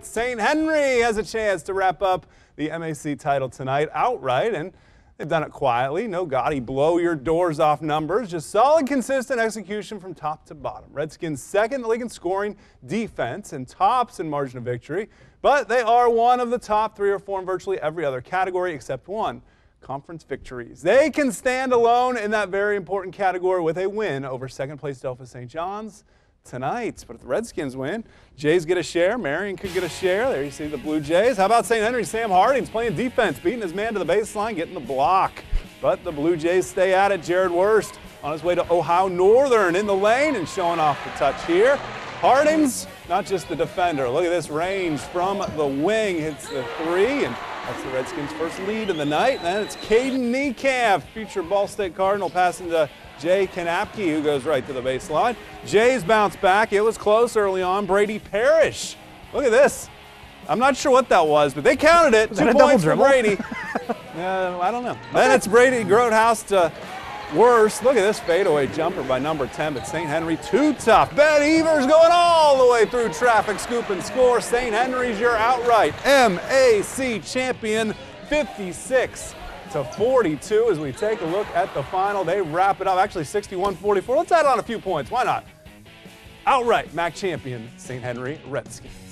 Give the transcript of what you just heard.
St. Henry has a chance to wrap up the MAC title tonight outright, and they've done it quietly. No gaudy blow your doors off numbers, just solid, consistent execution from top to bottom. Redskins second in the league in scoring, defense, and tops in margin of victory, but they are one of the top three or four in virtually every other category except one conference victories. They can stand alone in that very important category with a win over second place Delphos St. John's tonight. But if the Redskins win, Jays get a share. Marion could get a share. There you see the Blue Jays. How about St. Henry? Sam Harding's playing defense, beating his man to the baseline, getting the block. But the Blue Jays stay at it. Jared Wurst on his way to Ohio Northern in the lane and showing off the touch here. Harding's not just the defender. Look at this range from the wing. Hits the three, and that's the Redskins' first lead of the night. And then it's Caden Niekamp, future Ball State Cardinal, passing to Jay Kanapke, who goes right to the baseline. Jay's bounce back. It was close early on. Brady Parrish. Look at this. I'm not sure what that was, but they counted it. Was Two that a double points for? Brady. uh, I don't know. Then it's Brady Grotehouse to Wurst. Look at this fadeaway jumper by number 10, but St. Henry too tough. Ben Evers going all the way through traffic, scoop and score. St. Henry's your outright MAC champion, 56 to 42 as we take a look at the final. They wrap it up, actually 61-44. Let's add on a few points. Why not? Outright MAC champion, St. Henry Redskins.